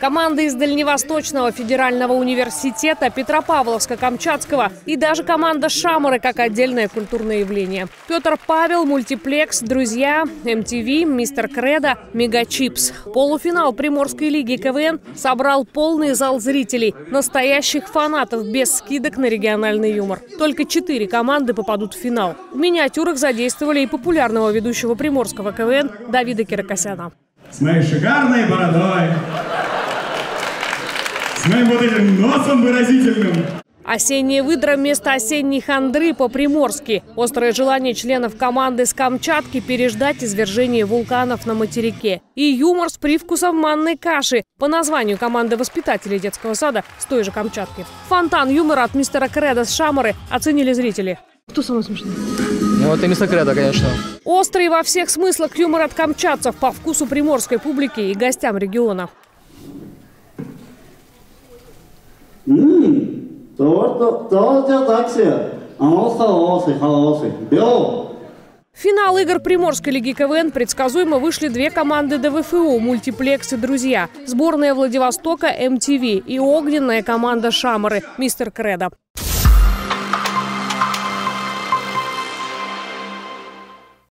Команды из Дальневосточного федерального университета, Петропавловска-Камчатского и даже команда «Шамары» как отдельное культурное явление. Петр Павел, мультиплекс, друзья, MTV, Мистер Кредо, Мегачипс. Полуфинал Приморской лиги КВН собрал полный зал зрителей, настоящих фанатов без скидок на региональный юмор. Только четыре команды попадут в финал. В миниатюрах задействовали и популярного ведущего приморского КВН Давида Кирокосяна. С моей шикарной бородой. С моим вот этим носом выразительным. Осенняя выдра вместо осенней хандры по-приморски. Острое желание членов команды с Камчатки переждать извержение вулканов на материке. И юмор с привкусом манной каши. По названию команды воспитателей детского сада с той же Камчатки. Фонтан юмора от мистера Креда с Шамары оценили зрители. Кто самый смешной? Ну, это мистер Кредо, конечно. Острый во всех смыслах юмор от камчатцев по вкусу приморской публики и гостям региона. Вот, тоже так все. Хороший, хороший. Беру. В финал игр Приморской лиги КВН предсказуемо вышли две команды ДВФУ «Мультиплекс» и «Друзья», сборная Владивостока «МТВ» и огненная команда «Шамары» «Мистер Кредо».